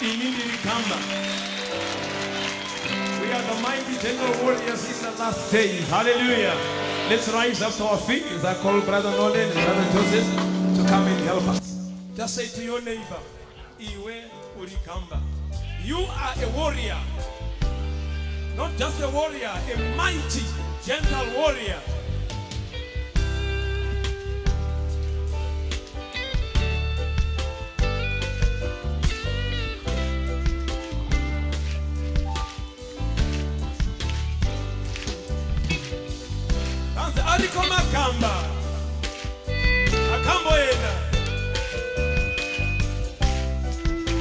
Inindi Kamba. We are the mighty general warriors in the last days. Hallelujah. Let's rise up to our feet as I call Brother Nolan and Brother Joseph to come and help us. Just say to your neighbor, Iwe uri gamba. You are a warrior. Not just a warrior, a mighty, gentle warrior.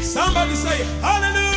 Somebody say hallelujah.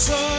Sou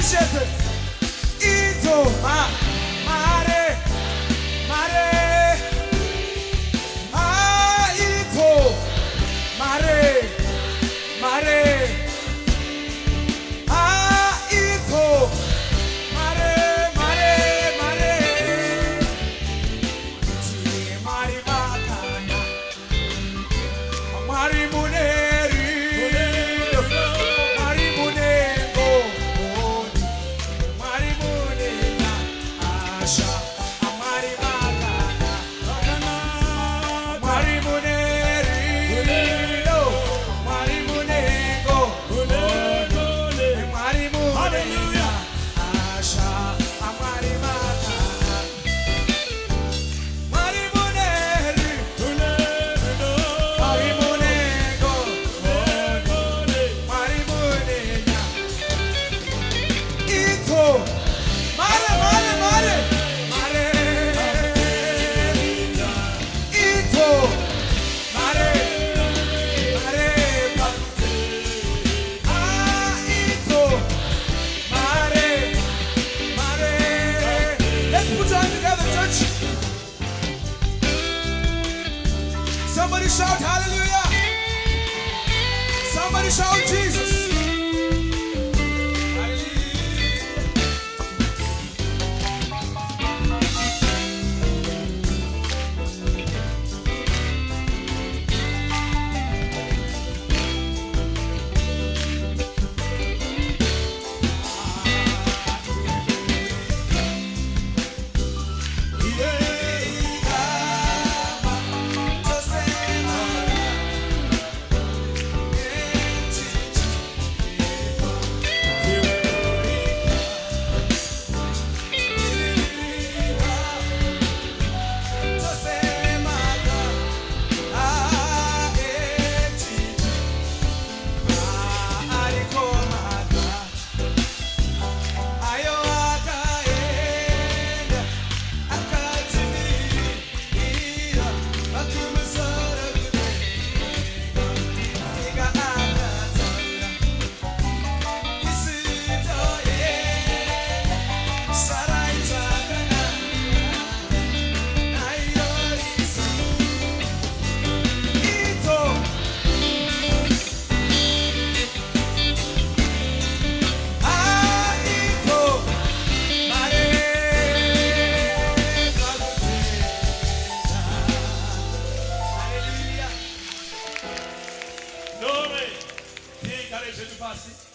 ndikushedze idzo mare mare. Ha idzo. Mare mare. Asha shout everybody.